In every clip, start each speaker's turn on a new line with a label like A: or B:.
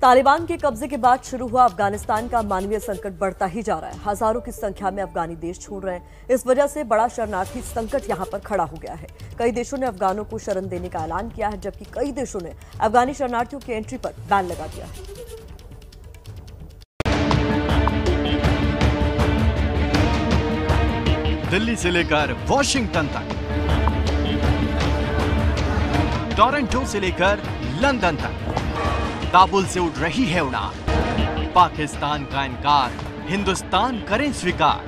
A: तालिबान के कब्जे के बाद शुरू हुआ अफ़गानिस्तान का मानवीय संकट बढ़ता ही जा रहा है। हज़ारों की संख्या में अफगानी देश छोड़ रहे हैं। इस वजह से बड़ा शरणार्थी संकट यहाँ पर खड़ा हो गया है। कई देशों ने अफगानों को शरण देने का ऐलान किया है, जबकि कई देशों ने अफगानी शरणार्थियों की एंट्री पर बैन लगा दिया है।
B: दिल्ली से लेकर वॉशिंगटन तक। टोरंटो से लेकर लंदन तक। काबुल से उड़ रही है उड़ान। पाकिस्तान का इनकार, हिंदुस्तान करें स्वीकार।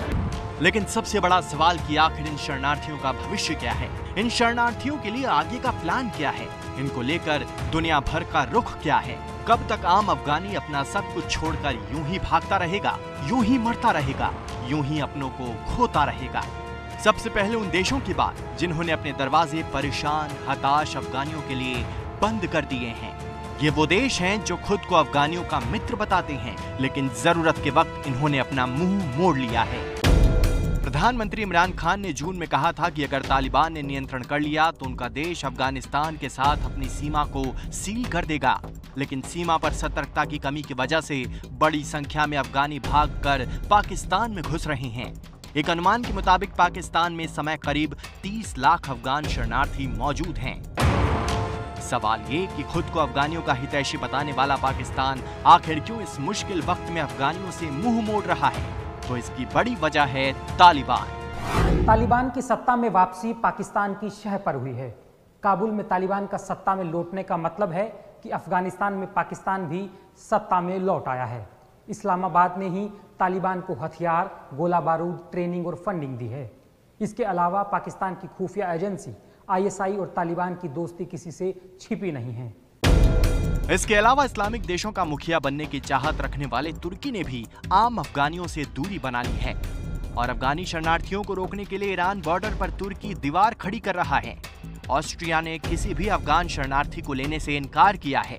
B: लेकिन सबसे बड़ा सवाल कि आखिर इन शरणार्थियों का भविष्य क्या है? इन शरणार्थियों के लिए आगे का प्लान क्या है? इनको लेकर दुनिया भर का रुख क्या है? कब तक आम अफगानी अपना सब कुछ छोड़कर यूँ ही भागता रहेगा, यूँ ही मरता रहेगा, यूँ ही अपनों को खोता रहेगा? सबसे पहले उन देशों की बात, जिन्होंने अपने दरवाजे परेशान, हताश अफगानियों के लिए बंद कर दिए हैं। ये वो देश हैं जो खुद को अफगानियों का मित्र बताते हैं, लेकिन ज़रूरत के वक्त इन्होंने अपना मुँह मोड़ लिया है। प्रधानमंत्री इमरान खान ने जून में कहा था कि अगर तालिबान ने नियंत्रण कर लिया तो उनका देश अफ़गानिस्तान के साथ अपनी सीमा को सील कर देगा। लेकिन सीमा पर सतर्कता की कमी की वजह से बड़ी संख्या में अफगानी भागकर पाकिस्तान में घुस रहे हैं। एक अनुमान के मुताबिक पाकिस्तान में समय करीब 30 लाख अफगान शरणार्थी मौजूद हैं। सवाल ये कि खुद को अफगानियों का हितैषी बताने वाला पाकिस्तान आखिर क्यों इस मुश्किल वक्त में अफगानियों से मुँह मोड़ रहा है? तो इसकी बड़ी वजह है तालिबान।
C: तालिबान की सत्ता में वापसी पाकिस्तान की शह पर हुई है। काबुल में तालिबान का सत्ता में लौटने का मतलब है कि अफ़गानिस्तान में पाकिस्तान भी सत्ता में लौट आया है। इस्लामाबाद ने ही तालिबान को हथियार, गोला बारूद, ट्रेनिंग और फंडिंग दी है। इसके अलावा पाकिस्तान की खुफिया एजेंसी आईएसआई और तालिबान की दोस्ती किसी से छिपी नहीं है।
B: इसके अलावा इस्लामिक देशों का मुखिया बनने की चाहत रखने वाले तुर्की ने भी आम अफगानियों से दूरी बना ली है और अफगानी शरणार्थियों को रोकने के लिए ईरान बॉर्डर पर तुर्की दीवार खड़ी कर रहा है। ऑस्ट्रिया ने किसी भी अफगान शरणार्थी को लेने से इनकार किया है।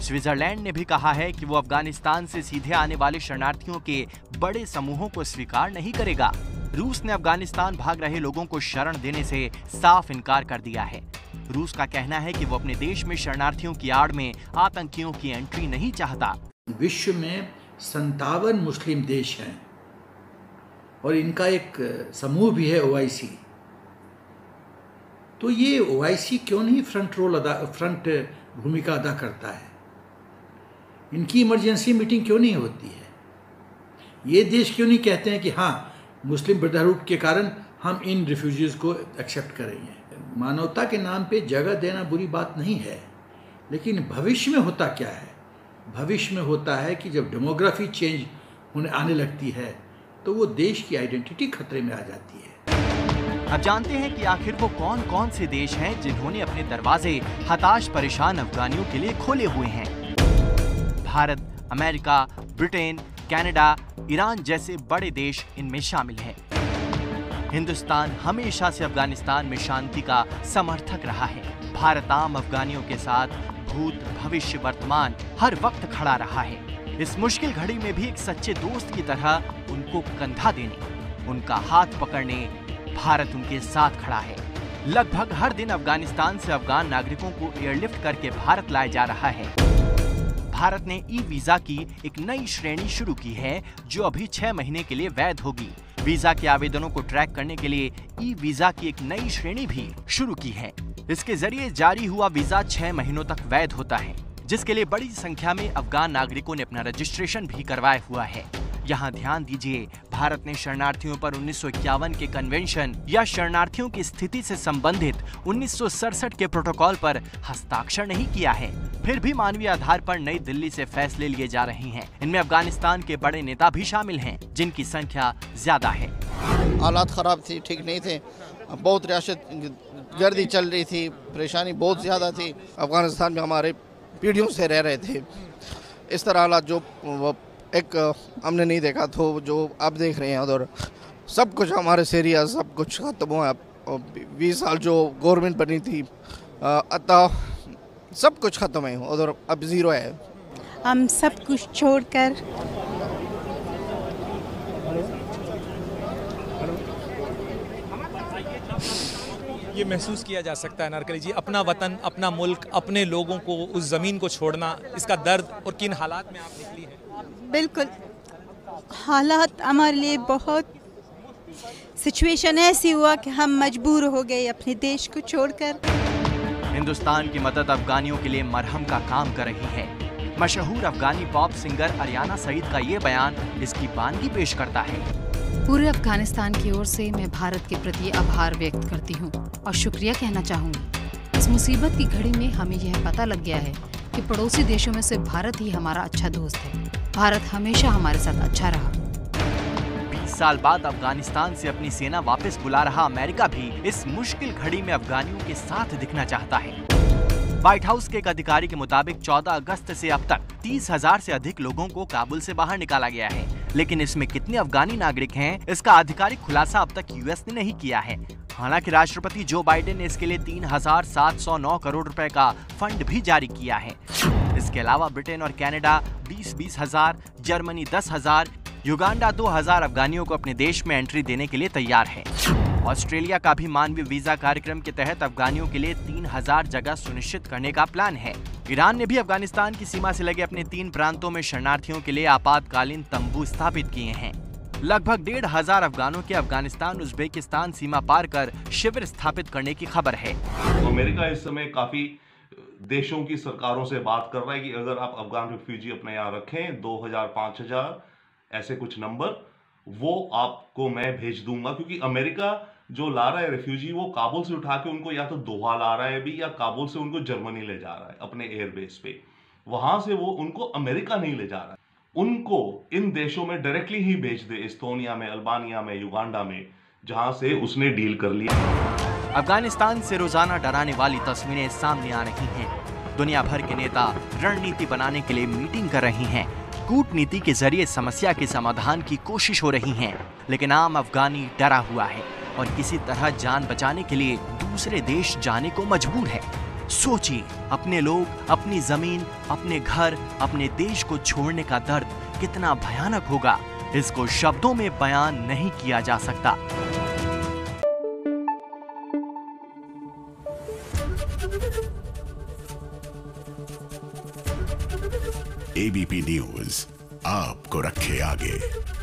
B: स्विट्जरलैंड ने भी कहा है कि वो अफ़गानिस्तान से सीधे आने वाले शरणार्थियों के बड़े समूहों को स्वीकार नहीं करेगा। रूस ने अफ़गानिस्तान भाग रहे लोगों को शरण देने से साफ़ इनकार कर दिया है। रूस का कहना है कि वो अपने देश में शरणार्थियों की आड़ में आतंकियों की एंट्री नहीं चाहता।
D: विश्व में संतावन मुस्लिम देश हैं और इनका एक समूह भी है ओआईसी तो ये ओआईसी क्यों नहीं फ्रंट रोल अदा फ्रंट भूमिका अदा करता है? इनकी इमरजेंसी मीटिंग क्यों नहीं होती है? ये देश क्यों नहीं कहते हैं कि हाँ मुस्लिम ब्रदरहुड के कारण हम इन रिफ्यूजीज़ को एक्सेप्ट करेंगे। मानवता के नाम पे जगह देना बुरी बात नहीं है, लेकिन भविष्य में होता क्या है? भविष्य में होता है कि जब डेमोग्राफी चेंज होने आने लगती है तो वो देश की आइडेंटिटी खतरे में आ जाती है।
B: अब जानते हैं कि आखिर वो कौन कौन से देश हैं जिन्होंने अपने दरवाजे हताश, परेशान अफगानियों के लिए खोले हुए हैं? Bharat, America, Britain Canada, Iran जैसे बड़े देश इनमें शामिल हैं। हिंदुस्तान हमेशा से अफ़गानिस्तान में शांति का समर्थक रहा है। भारत आम अफगानियों के साथ भूत भविष्य वर्तमान हर वक्त खड़ा रहा है। इस मुश्किल घड़ी में भी एक सच्चे दोस्त की तरह उनको कंधा देने, उनका हाथ पकड़ने भारत उनके साथ खड़ा है। लगभग हर दिन अफ़गानिस्तान से अफगान नागरिकों को एयरलिफ्ट करके भारत लाया जा रहा है। भारत ने ई वीज़ा की एक नई श्रेणी शुरू की है, जो अभी छह महीने के लिए वैध होगी। वीज़ा के आवेदनों को ट्रैक करने के लिए ई वीज़ा की एक नई श्रेणी भी शुरू की है। इसके ज़रिए जारी हुआ वीज़ा छह महीनों तक वैध होता है, जिसके लिए बड़ी संख्या में अफगान नागरिकों ने अपना रजिस्ट्रेशन भी करवाया हुआ है। यहाँ ध्यान दीजिए, भारत ने शरणार्थियों पर उन्नीस सौ इक्यावन के कन्वेंशन या शरणार्थियों की स्थिति से संबंधित उन्नीस सौ सड़सठ के प्रोटोकॉल पर हस्ताक्षर नहीं किया है। फिर भी मानवीय आधार पर नई दिल्ली से फैसले लिए जा रहे हैं। इनमें अफ़गानिस्तान के बड़े नेता भी शामिल हैं, जिनकी संख्या ज़्यादा है।
E: हालात खराब थी, ठीक नहीं थे। बहुत रियासत गर्दी चल रही थी, परेशानी बहुत ज़्यादा थी। अफ़गानिस्तान में हमारे पीढ़ियों से रह रहे थे। इस तरह हालात जो एक हमने नहीं देखा तो जो आप देख रहे हैं उधर, सब कुछ हमारे एरिया सब कुछ ख़त्म हुआ बीस साल जो गवर्नमेंट बनी थी अतः, सब कुछ ख़त्म है उधर, अब ज़ीरो है।
F: हम सब कुछ छोड़कर
G: ये महसूस किया जा सकता है नारकली जी अपना वतन अपना मुल्क अपने लोगों को उस ज़मीन को छोड़ना इसका दर्द और किन हालात में आप निकली हैं?
F: बिल्कुल। हालात हमारे लिए बहुत सिचुएशन ऐसी हुआ कि हम मजबूर हो गए अपने देश को छोड़कर।
B: हिंदुस्तान की मदद अफगानियों के लिए मरहम का काम कर रही है। मशहूर अफगानी पॉप सिंगर अरियाना सईद का ये बयान इसकी बानगी पेश करता है।
H: पूरे अफ़गानिस्तान की ओर से मैं भारत के प्रति आभार व्यक्त करती हूँ और शुक्रिया कहना चाहूँगी। इस मुसीबत की घड़ी में हमें यह पता लग गया है कि पड़ोसी देशों में से भारत ही हमारा अच्छा दोस्त है। भारत हमेशा हमारे साथ अच्छा रहा।
B: 20 साल बाद अफ़गानिस्तान से अपनी सेना वापस बुला रहा अमेरिका भी इस मुश्किल घड़ी में अफगानियों के साथ दिखना चाहता है। व्हाइट हाउस के एक अधिकारी के मुताबिक 14 अगस्त से अब तक तीस हज़ार ऐसी अधिक लोगों को काबुल से बाहर निकाला गया है। लेकिन इसमें कितने अफगानी नागरिक हैं इसका आधिकारिक खुलासा अब तक यूएस ने नहीं किया है। हालाँकि राष्ट्रपति जो बाइडेन ने इसके लिए 3,709 करोड़ रुपए का फंड भी जारी किया है। इसके अलावा ब्रिटेन और कनाडा बीस बीस हज़ार जर्मनी दस हज़ार युगांडा दो हज़ार अफगानियों को अपने देश में एंट्री देने के लिए तैयार है। ऑस्ट्रेलिया का भी मानवीय वीज़ा कार्यक्रम के तहत अफगानियों के लिए तीन हज़ार जगह सुनिश्चित करने का प्लान है। ईरान ने भी अफ़गानिस्तान की सीमा से लगे अपने तीन प्रांतों में शरणार्थियों के लिए आपातकालीन तंबू स्थापित किए हैं। लगभग डेढ़ हज़ार अफगानों के अफ़गानिस्तान, उज्बेकिस्तान सीमा पार कर शिविर स्थापित करने की खबर है।
I: अमेरिका इस समय काफ़ी देशों की सरकारों से बात कर रहा है कि अगर आप अफगान रिफ्यूजी अपने यहाँ रखें 2000 5000 ऐसे कुछ नंबर, वो आपको मैं भेज दूँगा, क्योंकि अमेरिका जो ला रहा है रिफ्यूजी वो काबुल से उठा के उनको या तो दोहा ला रहा है भी, या काबुल से उनको जर्मनी ले जा रहा है, अपने एयरबेस पे। वहाँ से वो उनको अमेरिका नहीं ले जा रहा है। उनको इन देशों में डायरेक्टली ही भेज दे इस्तोनिया में अल्बानिया में युगांडा में, जहाँ से उसने डील कर लिया।
B: अफ़गानिस्तान से रोज़ाना डराने वाली तस्वीरें सामने आ रही हैं। दुनिया भर के नेता रणनीति बनाने के लिए मीटिंग कर रहे हैं। कूटनीति के ज़रिए समस्या के समाधान की कोशिश हो रही है। लेकिन आम अफगानी डरा हुआ है। और किसी तरह जान बचाने के लिए दूसरे देश जाने को मजबूर है। सोचिए, अपने लोग, अपनी ज़मीन, अपने घर, अपने देश को छोड़ने का दर्द कितना भयानक होगा। इसको शब्दों में बयान नहीं किया जा सकता।
J: एबीपी न्यूज़ आपको रखे आगे।